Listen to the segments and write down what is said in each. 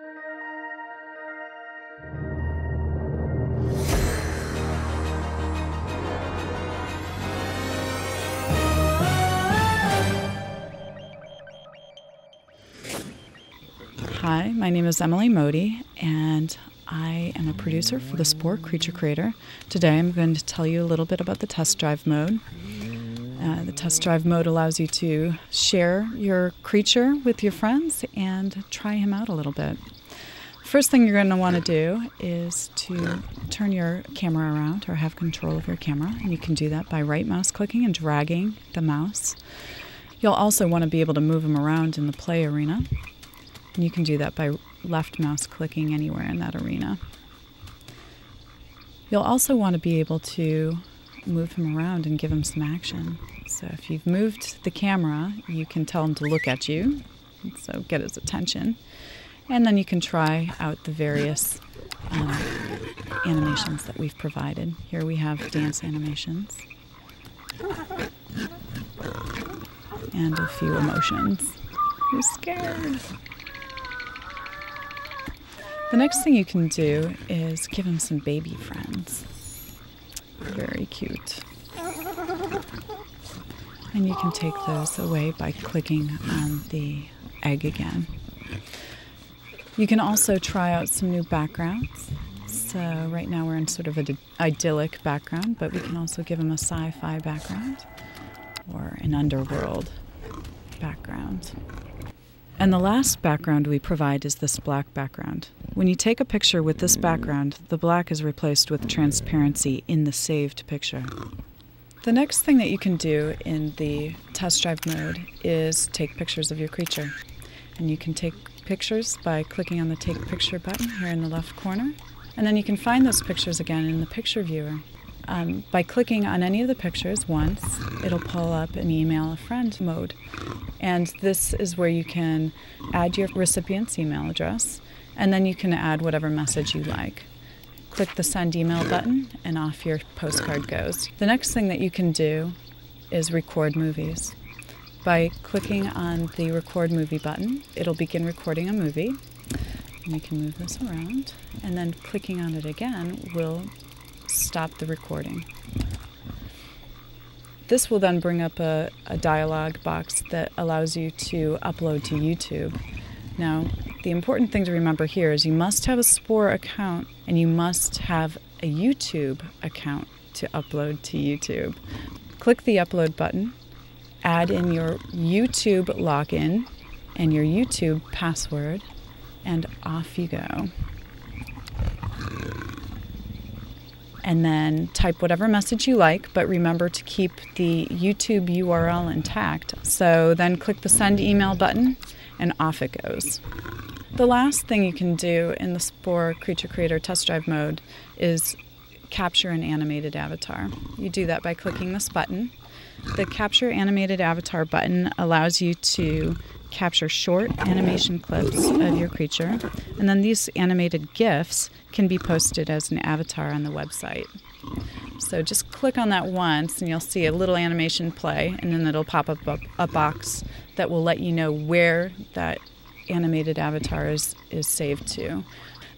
Hi, my name is Emily Modde, and I am a producer for the Spore Creature Creator. Today I'm going to tell you a little bit about the test drive mode. Uh, the test drive mode allows you to share your creature with your friends and try him out a little bit. First thing you're going to want to do is to turn your camera around or have control of your camera, and you can do that by right mouse clicking and dragging the mouse. You'll also want to be able to move him around in the play arena. And you can do that by left mouse clicking anywhere in that arena. You'll also want to be able to move him around and give him some action. So if you've moved the camera, you can tell him to look at you, so get his attention. And then you can try out the various um, animations that we've provided. Here we have dance animations and a few emotions. You're scared. The next thing you can do is give him some baby friends. Very cute. And you can take those away by clicking on the egg again. You can also try out some new backgrounds. So right now we're in sort of an idyllic background, but we can also give them a sci-fi background or an underworld background. And the last background we provide is this black background. When you take a picture with this background, the black is replaced with transparency in the saved picture. The next thing that you can do in the test drive mode is take pictures of your creature. And you can take pictures by clicking on the Take Picture button here in the left corner. And then you can find those pictures again in the picture viewer. Um, by clicking on any of the pictures once, it'll pull up an email a friend mode. And this is where you can add your recipient's email address, and then you can add whatever message you like. Click the send email button, and off your postcard goes. The next thing that you can do is record movies. By clicking on the record movie button, it'll begin recording a movie. And we can move this around, and then clicking on it again will stop the recording. This will then bring up a, a dialog box that allows you to upload to YouTube. Now, the important thing to remember here is you must have a Spore account and you must have a YouTube account to upload to YouTube. Click the upload button, add in your YouTube login and your YouTube password, and off you go. And then type whatever message you like, but remember to keep the YouTube URL intact. So then click the send email button and off it goes. The last thing you can do in the Spore Creature Creator test drive mode is capture an animated avatar. You do that by clicking this button. The capture animated avatar button allows you to capture short animation clips of your creature, and then these animated GIFs can be posted as an avatar on the website. So just click on that once, and you'll see a little animation play, and then it'll pop up a box that will let you know where that animated avatar is, is saved to.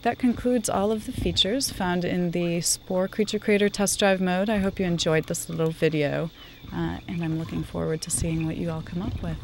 That concludes all of the features found in the Spore Creature Creator test drive mode. I hope you enjoyed this little video, uh, and I'm looking forward to seeing what you all come up with.